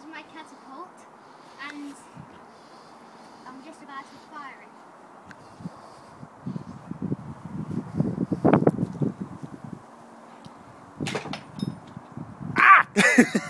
is my catapult, and I'm just about to fire it. Ah!